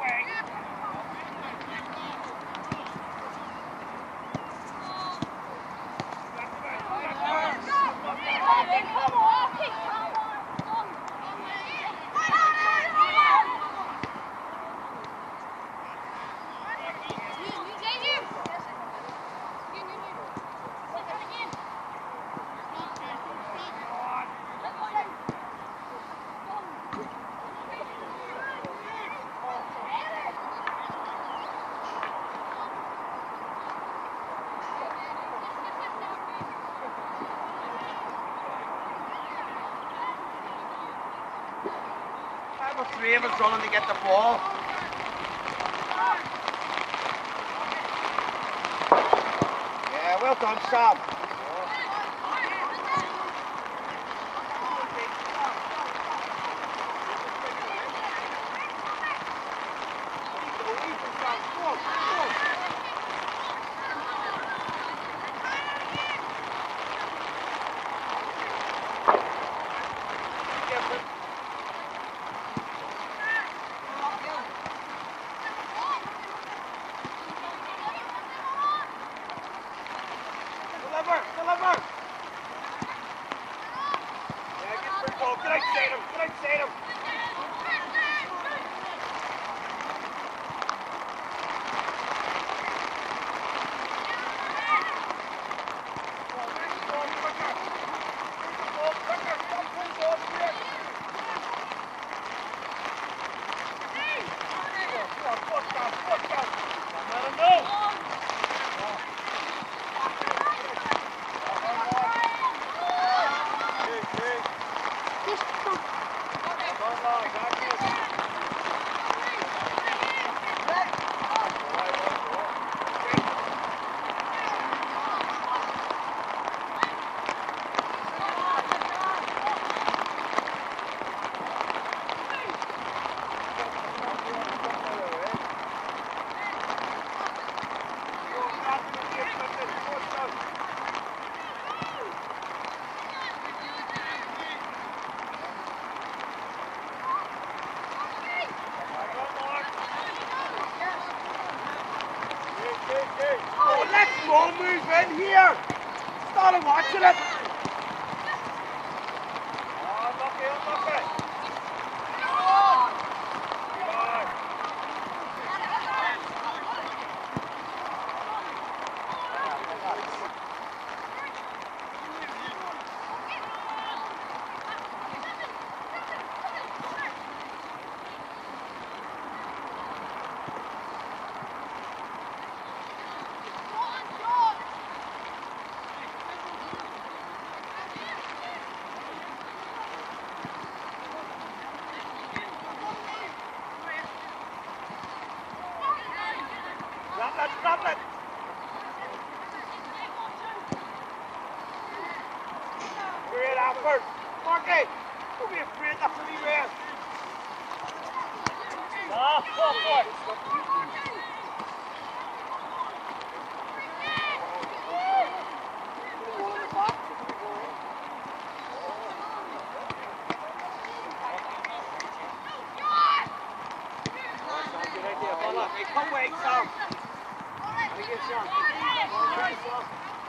work. Three of us running to get the ball. Yeah, well done, Sam. Deliver, deliver. Yeah, get for goal. Get outside him, get outside him. Let's move in here. Started watching it. Effort. Marky, don't be afraid, that's a wee race. Ah, for it. Come away, Sam. Come away, Sam.